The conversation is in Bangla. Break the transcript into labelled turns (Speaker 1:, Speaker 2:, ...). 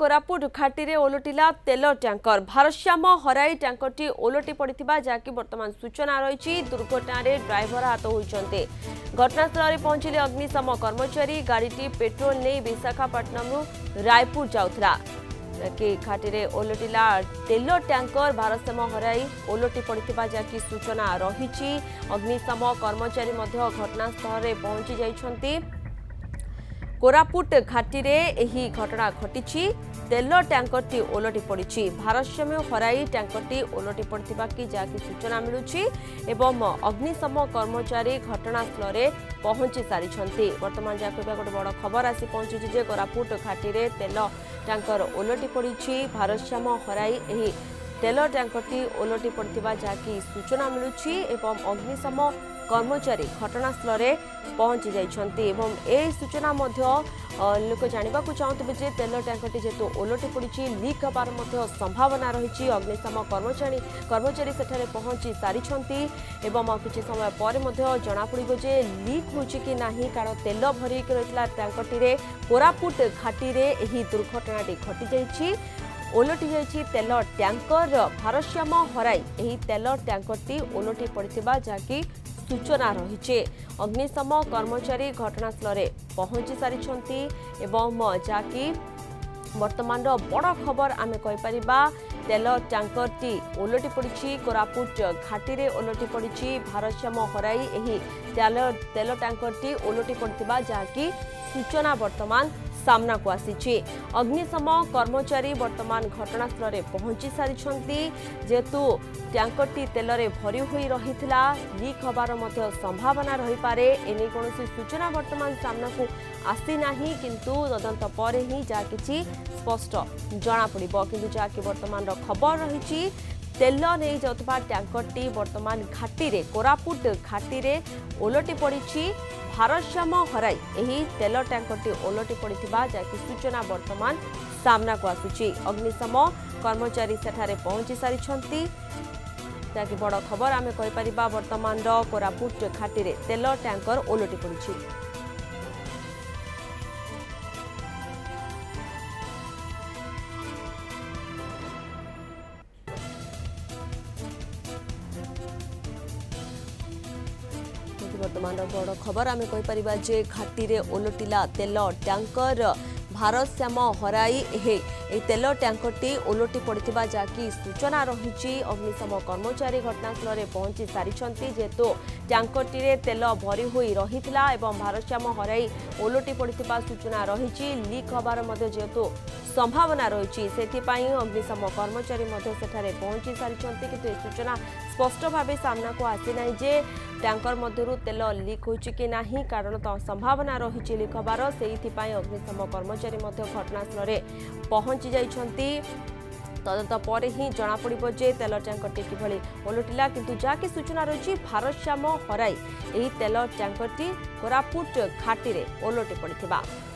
Speaker 1: কোরাপুট ঘাটিরে ওলটিলা তেল ট্যাঙ্কর ভারসাম্য হরাই ট্যাঙ্করটি ওলটি পড়া যা কি বর্তমান সূচনা রয়েছে দুর্ঘটনার ড্রাইভর আহত হয়েছেন ঘটনাস্থলে পৌঁছিলে অগ্নিশম কর্মচারী গাড়িটি পেট্রোল নিয়ে বিশাখাপট্টনম রায়পুর যাওয়া କି ଘାଟିରେ ଓଲଟିଲା ତେଲ ଟ୍ୟାଙ୍କର ଭାରସାମ୍ୟ ହରାଇ ଓଲଟି ପଡ଼ିଥିବା ଯାହାକି ସୂଚନା ରହିଛି ଅଗ୍ନିଶମ କର୍ମଚାରୀ ମଧ୍ୟ ଘଟଣାସ୍ଥଳରେ ପହଞ୍ଚି ଯାଇଛନ୍ତି କୋରାପୁଟ ଘାଟିରେ ଏହି ଘଟଣା ଘଟିଛି ତେଲ ଟ୍ୟାଙ୍କରଟି ଓଲଟି ପଡ଼ିଛି ଭାରସାମ୍ୟ ହରାଇ ଟ୍ୟାଙ୍କରଟି ଓଲଟି ପଡ଼ିଥିବା କି ଯାହାକି ସୂଚନା ମିଳୁଛି ଏବଂ ଅଗ୍ନିଶମ କର୍ମଚାରୀ ଘଟଣାସ୍ଥଳରେ ପହଞ୍ଚି ସାରିଛନ୍ତି ବର୍ତ୍ତମାନ ଯାହା କହିବା ଗୋଟେ ବଡ଼ ଖବର ଆସି ପହଞ୍ଚିଛି ଯେ କୋରାପୁଟ ଘାଟିରେ ତେଲ ଟ୍ୟାଙ୍କର ଓଲଟି ପଡ଼ିଛି ଭାରସାମ୍ୟ ହରାଇ ଏହି ତେଲ ଟ୍ୟାଙ୍କରଟି ଓଲଟି ପଡ଼ିଥିବା ଯାହାକି ସୂଚନା ମିଳୁଛି ଏବଂ ଅଗ୍ନିଶମ কর্মচারী ঘটনাস্থলে পৌঁছি যাই এবং এই সূচনা মধ্য লোক জাঁয়া চাহুবে যে তেল ট্যাঙ্করটি যেহেতু ওলটি পড়ছে লিক হবার মধ্য সম্ভাবনা রয়েছে অগ্নিশম কর্মচারী কর্মচারী সেখানে পৌঁছি সারি এবং কিছু সময় পরে মধ্য জনাপড়ব যে লিক হচ্ছে কি না কারণ তেল ভরি রয়েছে ট্যাঙ্করটি কোরাপুট ঘাটি এই দুর্ঘটনাটি ঘটি যাই ଓଲଟି ଯାଇଛି ତେଲ ଟ୍ୟାଙ୍କର ଭାରସାମ୍ୟ ହରାଇ ଏହି ତେଲ ଟ୍ୟାଙ୍କରଟି ଓଲଟି ପଡ଼ିଥିବା ଯାହାକି সূচনা রয়েছে অগ্নিশম কর্মচারী ঘটনাস্থলে পৌঁছি সারি এবং যাকি বর্তমানর বড় খবর আমি কইপারিবা তেল ট্যাঙ্করটি ওলটি পড়িছি কোরাপুট ঘাটিরে ওলটি পড়িছি ভারসাম্য হরাই এই তেল তেল ট্যাঙ্করটি ওলটি পড়িবা যাকি সূচনা বর্তমান ସାମ୍ନାକୁ ଆସିଛି ଅଗ୍ନିଶମ କର୍ମଚାରୀ ବର୍ତ୍ତମାନ ଘଟଣାସ୍ଥଳରେ ପହଞ୍ଚି ସାରିଛନ୍ତି ଯେହେତୁ ଟ୍ୟାଙ୍କରଟି ତେଲରେ ଭରି ହୋଇ ରହିଥିଲା ଲିକ୍ ହେବାର ମଧ୍ୟ ସମ୍ଭାବନା ରହିପାରେ ଏନେଇ କୌଣସି ସୂଚନା ବର୍ତ୍ତମାନ ସାମ୍ନାକୁ ଆସିନାହିଁ କିନ୍ତୁ ତଦନ୍ତ ପରେ ହିଁ ଯାହା କିଛି ସ୍ପଷ୍ଟ ଜଣାପଡ଼ିବ କିନ୍ତୁ ଯାହାକି ବର୍ତ୍ତମାନର ଖବର ରହିଛି ତେଲ ନେଇଯାଉଥିବା ଟ୍ୟାଙ୍କରଟି ବର୍ତ୍ତମାନ ଘାଟିରେ କୋରାପୁଟ ଘାଟିରେ ଓଲଟି ପଡ଼ିଛି ଭାରସାମ୍ୟ ହରାଇ ଏହି ତେଲ ଟ୍ୟାଙ୍କରଟି ଓଲଟି ପଡ଼ିଥିବା ଯାହାକି ସୂଚନା ବର୍ତ୍ତମାନ ସାମ୍ନାକୁ ଆସୁଛି ଅଗ୍ନିଶମ କର୍ମଚାରୀ ସେଠାରେ ପହଞ୍ଚି ସାରିଛନ୍ତି ଯାହାକି ବଡ଼ ଖବର ଆମେ କହିପାରିବା ବର୍ତ୍ତମାନର କୋରାପୁଟ ଘାଟିରେ ତେଲ ଟ୍ୟାଙ୍କର ଓଲଟି ପଡ଼ିଛି বর্তমানর বড় খবর আমি কইপারা যে ঘাটিরে ওলটিলা তেল ট্যাঙ্কর ଭାରତ ଶ୍ୟାମ ହରାଇ ହେ এই তেল ট্যাঙ্করটি ওলটি পড়া যা কি সূচনা রয়েছে অগ্নিশম কর্মচারী ঘটনাস্থলে পৌঁছি সারিছন্তি যেহেতু ট্যাঙ্করটিরে তেল ভরি হয়ে রয়েছে এবং ভারসাম্য হরাই ওলটি পড়া সূচনা রয়েছে লিক হবার যেহেতু সম্ভাবনা রয়েছে সেপাই অগ্নিশম কর্মচারী সেখানে পৌঁছি সারিছন্তি কিন্তু এই সূচনা স্পষ্ট ভাবে সামনাকু আসি না যে ট্যাঙ্কর মধ্যে তেল লিক হয়েছে কি না কারণ তো সম্ভাবনা রয়েছে লিক হবার সেইপাই অগ্নিশম কর্মচারী ঘটনাস্থলে পৌঁছ পৌঁছি যাই তদন্ত পরে ହିଁ ଜଣାପଡ଼ିବ ଯେ ତେଲ ଟ୍ୟାଙ୍କରଟି କିଭଳି ଓଲଟିଲା କିନ୍ତୁ ଯାହାକି ସୂଚନା ରହିଛି ଭାରସାମ୍ୟ ହରାଇ ଏହି ତେଲ ଟ୍ୟାଙ୍କରଟି କୋରାପୁଟ ଘାଟିରେ ଓଲଟି ପଡ଼ିଥିବା